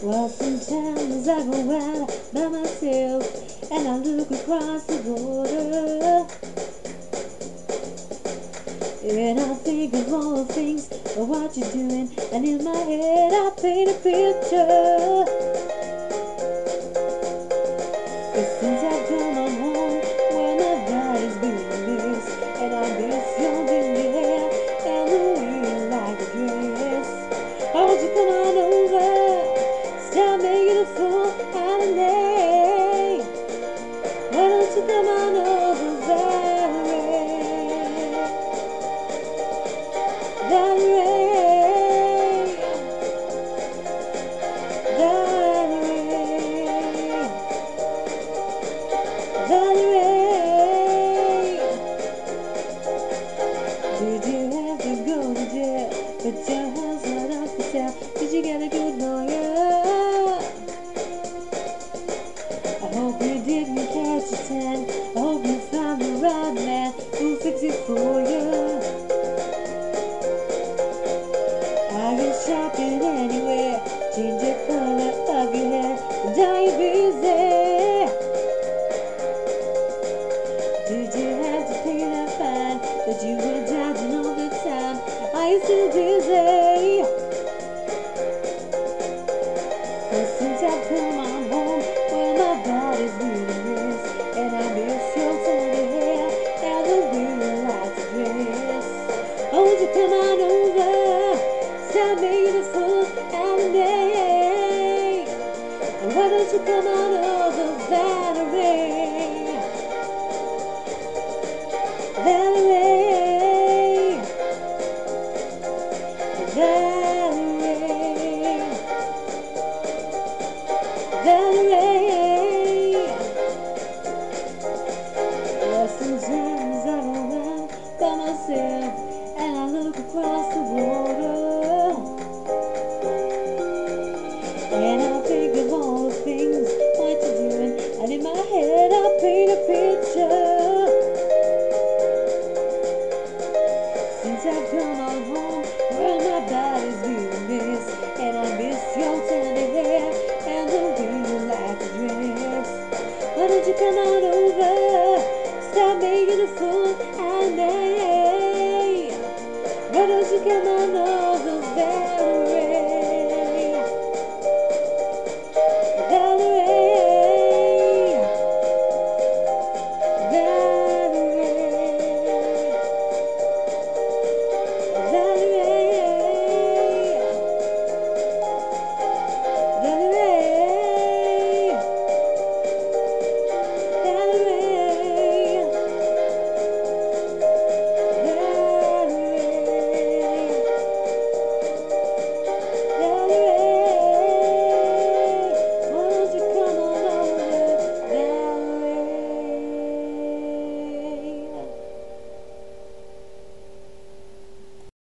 Well, sometimes I go out by myself and I look across the border. And I think of all the things, of what you're doing, and in my head I paint a picture. Did you get a good lawyer? I hope you didn't catch a tan. I hope you found the right man who'll fix it for you. I can shopping anywhere. Change the color of your hair. Dye your. Did you have to pay that fine that you were dodging all the time? I used to do job till I'm home where my body's doing this And I miss your tiny hair And the real lights of Oh, won't you come on over Tell me this whole holiday Why don't you come on over that way hey. Lost in dreams I don't by myself And I look across the water And I think of all the things that you're doing And in my head I paint a picture Since I've come on home que é eu não.